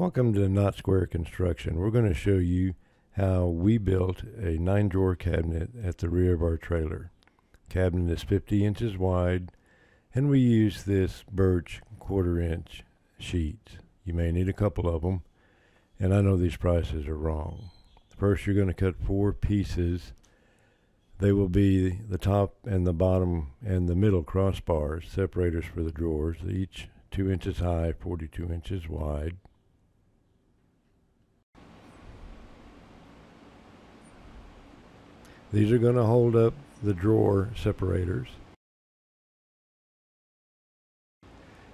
Welcome to Not Square Construction. We're going to show you how we built a nine drawer cabinet at the rear of our trailer. Cabinet is 50 inches wide and we use this birch quarter inch sheets. You may need a couple of them and I know these prices are wrong. First you're going to cut four pieces. They will be the top and the bottom and the middle crossbars, separators for the drawers, each 2 inches high, 42 inches wide. These are going to hold up the drawer separators.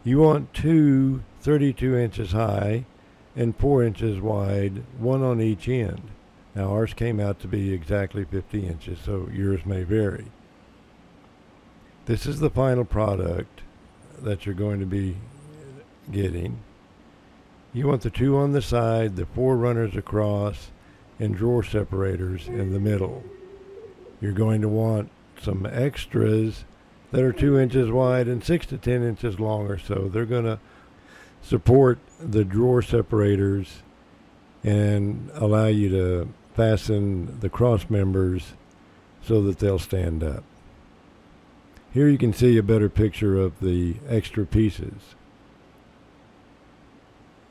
You want two 32 inches high and 4 inches wide, one on each end. Now ours came out to be exactly 50 inches, so yours may vary. This is the final product that you're going to be getting. You want the two on the side, the four runners across, and drawer separators in the middle. You're going to want some extras that are two inches wide and six to ten inches long or so. They're going to support the drawer separators and allow you to fasten the cross members so that they'll stand up. Here you can see a better picture of the extra pieces.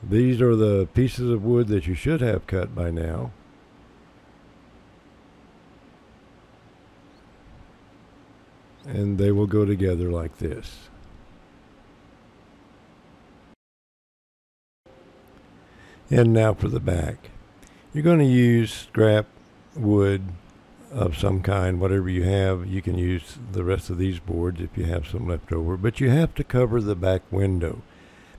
These are the pieces of wood that you should have cut by now. And they will go together like this. And now for the back. You're going to use scrap wood of some kind, whatever you have. You can use the rest of these boards if you have some left over, but you have to cover the back window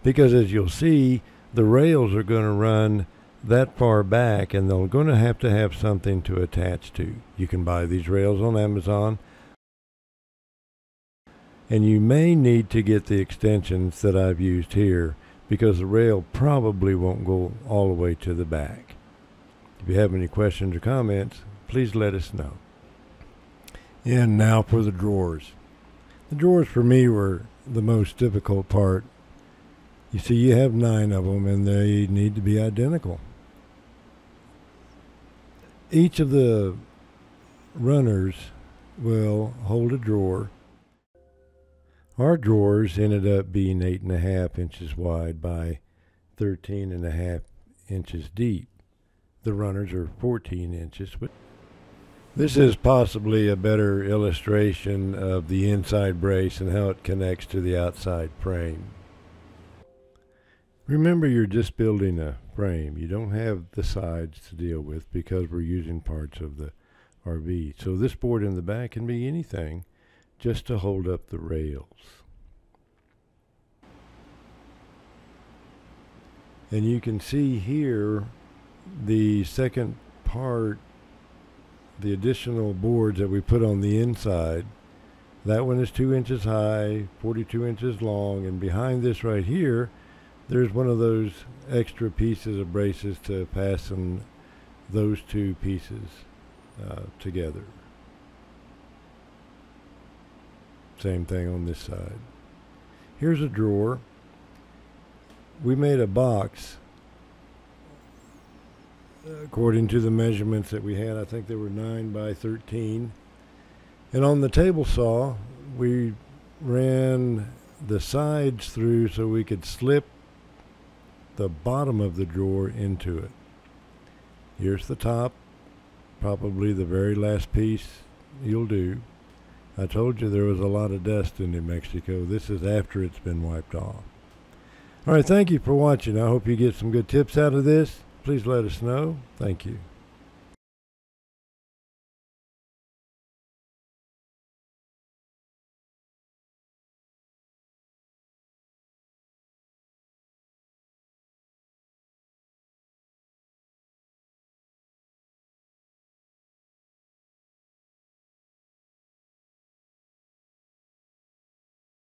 because as you'll see, the rails are going to run that far back and they're going to have to have something to attach to. You can buy these rails on Amazon and you may need to get the extensions that I've used here because the rail probably won't go all the way to the back. If you have any questions or comments, please let us know. And now for the drawers. The drawers for me were the most difficult part. You see, you have nine of them and they need to be identical. Each of the runners will hold a drawer our drawers ended up being eight and a half inches wide by thirteen and a half inches deep. The runners are 14 inches. This is possibly a better illustration of the inside brace and how it connects to the outside frame. Remember you're just building a frame. You don't have the sides to deal with because we're using parts of the RV. So this board in the back can be anything just to hold up the rails. And you can see here the second part, the additional boards that we put on the inside. That one is two inches high, 42 inches long, and behind this right here, there's one of those extra pieces of braces to fasten those two pieces uh, together. Same thing on this side. Here's a drawer. We made a box according to the measurements that we had. I think they were 9 by 13. And on the table saw, we ran the sides through so we could slip the bottom of the drawer into it. Here's the top, probably the very last piece you'll do. I told you there was a lot of dust in New Mexico. This is after it's been wiped off. All right, thank you for watching. I hope you get some good tips out of this. Please let us know. Thank you.